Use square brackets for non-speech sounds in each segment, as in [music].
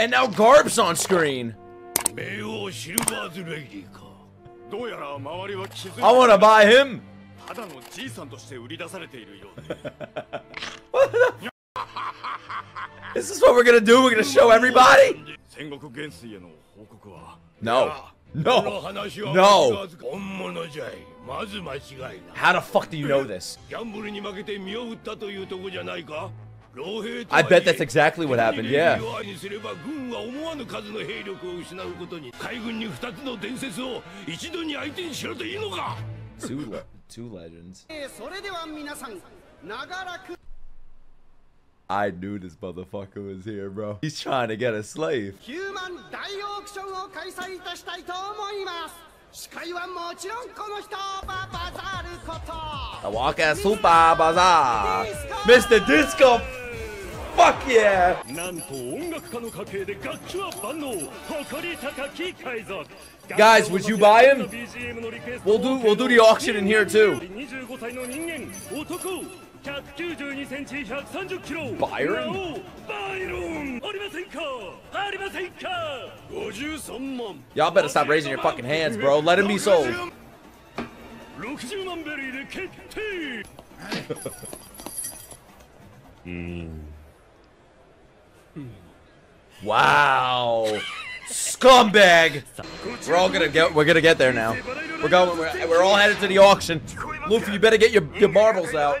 And now Garp's on screen. I want to buy him. what [laughs] the is this what we're gonna do? We're gonna show everybody? No. No. No. How the fuck do you know this? I bet that's exactly what happened, yeah. Two, le two legends. I knew this motherfucker was here, bro. He's trying to get a slave. 司会はもちろんこの人ババザールこと The Walk at Super Bazaar. Mr. Disco. Fuck yeah. なんと音楽家の家系で楽器は万能誇り高き海賊 Guys, would you buy him? We'll We'll do- we'll do the auction in here too. 25歳の人間男 Byron? Y'all better stop raising your fucking hands, bro. Let him be sold. [laughs] Wow. Scumbag. We're all gonna get we're gonna get there now. We're going we're, we're all headed to the auction. Luffy, you better get your, your marbles out.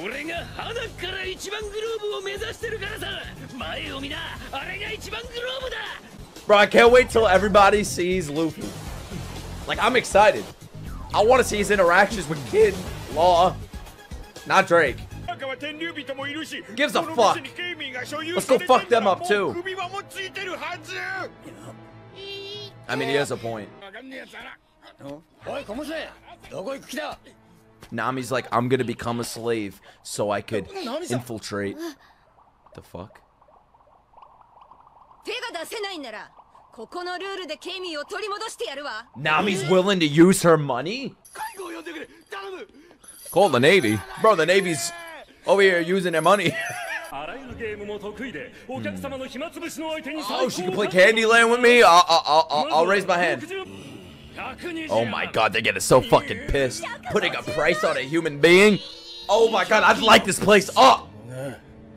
俺が花から一番グローブを目指してるからさ前を見なあれが一番グローブだ Bro, I can't wait till everybody sees Luffy. Like, I'm excited. I want to see his interactions with Kid, Law, not Drake. Gives a fuck. Let's go fuck them up too. I mean, he has a point. Nami's like, I'm gonna become a slave so I could infiltrate. The fuck? Nami's willing to use her money? Call the Navy. Bro, the Navy's over here using their money. [laughs] hmm. Oh, she can play Candyland with me? I'll, I'll, I'll, I'll raise my hand. Oh my god, they're getting so fucking pissed. Putting a price on a human being? Oh my god, I'd light this place up!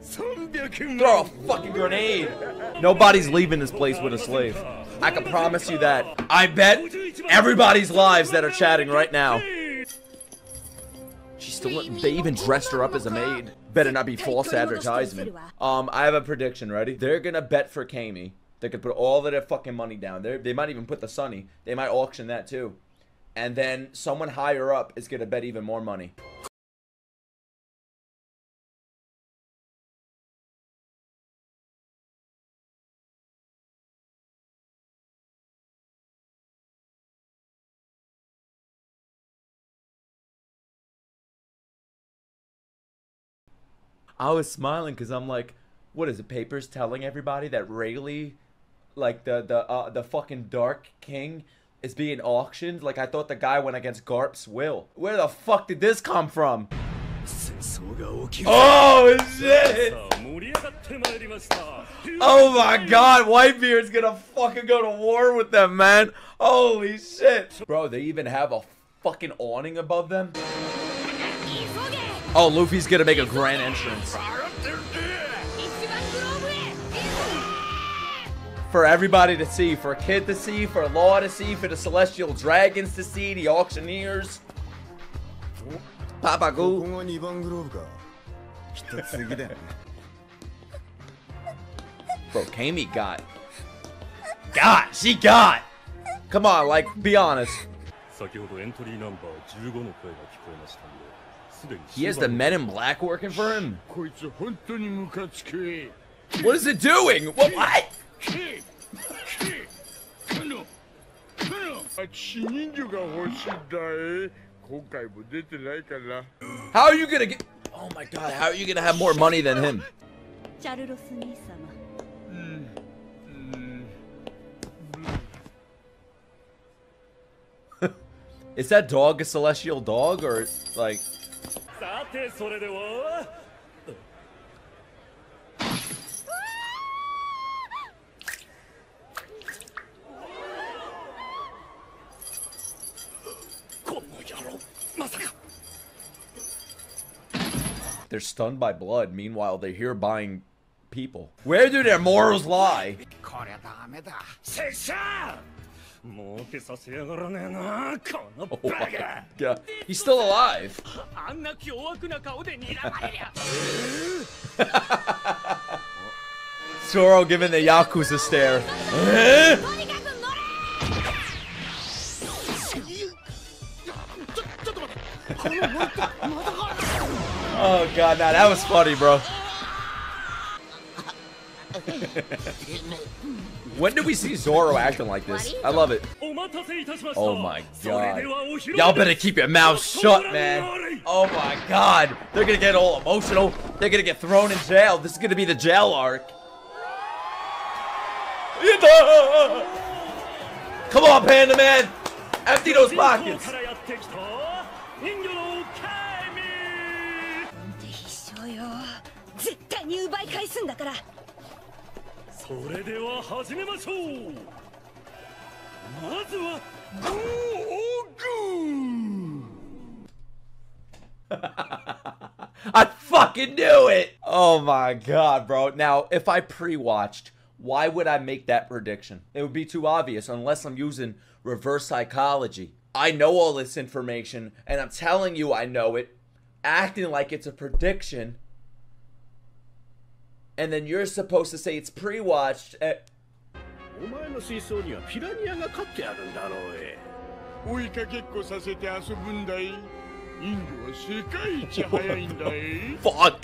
Throw a fucking grenade! Nobody's leaving this place with a slave. I can promise you that. I bet everybody's lives that are chatting right now. She still they even dressed her up as a maid. Better not be false advertisement. Um, I have a prediction. Ready? They're gonna bet for Camie. They could put all of their fucking money down. They they might even put the Sunny. They might auction that too. And then someone higher up is gonna bet even more money. I was smiling because I'm like, what is it? Papers telling everybody that Rayleigh, like the the uh, the fucking Dark King is being auctioned. Like I thought the guy went against Garp's will. Where the fuck did this come from? Oh shit! Oh my god, Whitebeard's gonna fucking go to war with them, man. Holy shit. Bro, they even have a fucking awning above them. Oh, oh Luffy's gonna make a grand entrance. for everybody to see, for a Kid to see, for a Law to see, for the Celestial Dragons to see, the Auctioneers. Pappagu. Bro, Camie got. Got! She got! Come on, like, be honest. He has the men in black working for him? What is it doing? What? what? How are you gonna get? Oh my god! How are you gonna have more money than him? [laughs] Is that dog a celestial dog or like? They're stunned by blood. Meanwhile, they're here buying people. Where do their morals lie? Oh. He's still alive. [laughs] Zoro giving the Yakuza stare. god, now nah, that was funny, bro. [laughs] when did we see Zoro acting like this? I love it. Oh my god. Y'all better keep your mouth shut, man. Oh my god. They're gonna get all emotional. They're gonna get thrown in jail. This is gonna be the jail arc. Come on, Pandaman. Empty those pockets. 絶対に奪い返すんだからそれでは始めましょうまずはゴーグー I fucking knew it. Oh my god, bro. Now, if I pre-watched, why would I make that prediction? It would be too obvious unless I'm using reverse psychology. I know all this information and I'm telling you I know it, acting like it's a prediction. And then you're supposed to say it's pre-watched. eh, お前の水槽にはピラニアが飼ってあるんだろう追いかけっこさせて遊ぶんだい人魚は世界一速いんだい [laughs] fuck.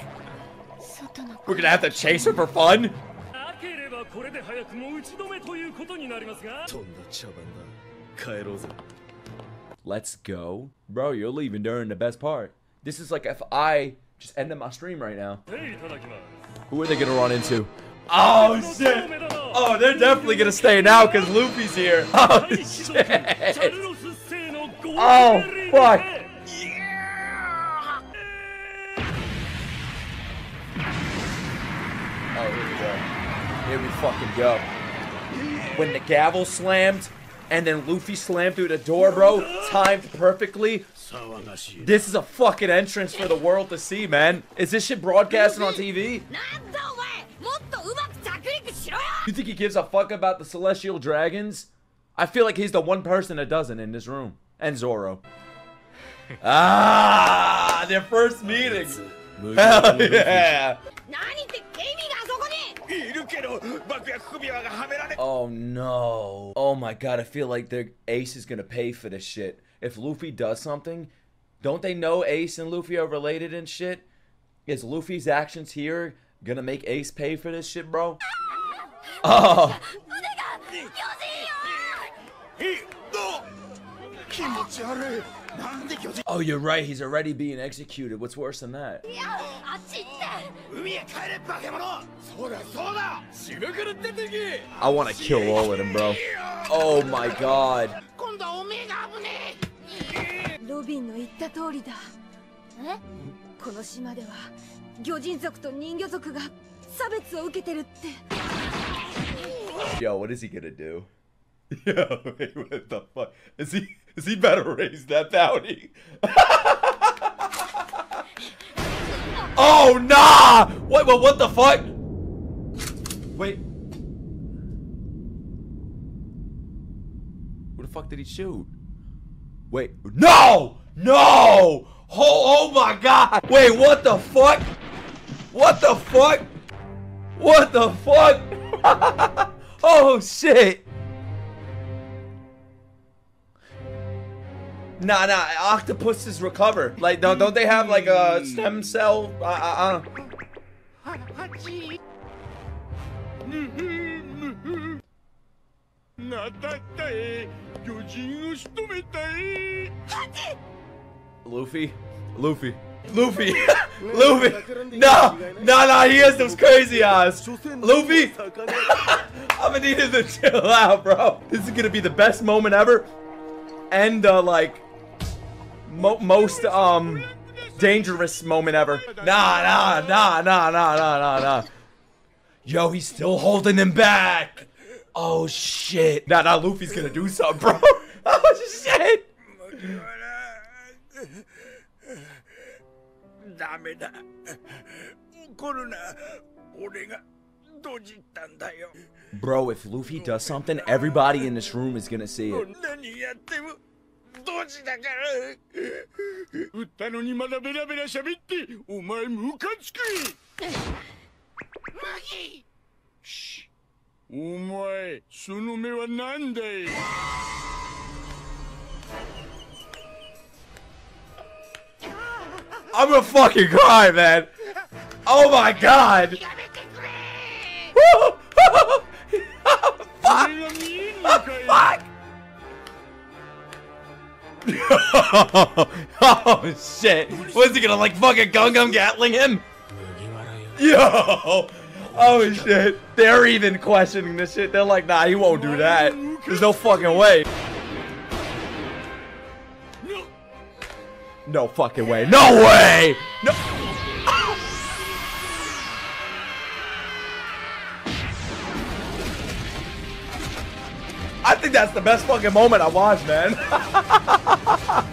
外の We're gonna have to chase her for fun? なければこれで早くも打ち止めということになりますがとんだ茶番だ帰ろうぜ Let's go. Bro, you're leaving during the best part. This is like if I just ended my stream right now. はいいただきます Who are they gonna run into? Oh, shit! Oh, they're definitely gonna stay now because Luffy's here. [laughs] Oh, shit! Oh, fuck! Yeah. Oh, here we go. Here we fucking go. When the gavel slammed, and then Luffy slammed through the door, bro, timed perfectly. This is a fucking entrance for the world to see, man. Is this shit broadcasting on TV? You think he gives a fuck about the celestial dragons? I feel like he's the one person that doesn't in this room. And Zoro. [laughs] ah, their first meeting. Hell yeah. Oh no. Oh my god, I feel like their Ace is gonna pay for this shit. If Luffy does something, don't they know Ace and Luffy are related and shit? Is Luffy's actions here gonna make Ace pay for this shit, bro? Oh, Oh, you're right. He's already being executed. What's worse than that? I want to kill all of them, bro. Oh my god. Yo, what is he gonna do? [laughs] Yo, wait, what the fuck? Is he is he better raise that bounty? [laughs] oh nah! What what what the fuck? Wait. Who the fuck did he shoot? Wait. No! No! Oh, oh my god! Wait, what the fuck? What the fuck? What the fuck? [laughs] oh shit! Nah, nah, octopuses recover. Like, don't, don't they have like a hmm. stem cell? Uh, uh, uh. Luffy? Luffy. Luffy! [laughs] Luffy! No! No, no, he has those crazy eyes! Luffy! [laughs] I'm gonna need you to chill out, bro. This is gonna be the best moment ever. And, uh, like, mo most um dangerous moment ever. Nah, nah, nah, nah, nah, nah, nah, nah. Yo, he's still holding him back. Oh shit. Nah, nah, Luffy's gonna do something, bro. [laughs] oh shit. Bro, if Luffy does something, everybody in this room is gonna see it. ドジだから撃ったのにまだベラベラ喋ってお前ムカつく。しお前その目は何だい？I'm gonna fucking cry, man. Oh my god. Oh shit. Was he gonna like fucking Gum-Gum Gatling him? Yo. Oh shit. They're even questioning this shit. They're like, nah, he won't do that. There's no fucking way. No fucking way. No way. No. Think that's the best fucking moment I watched, man. [laughs]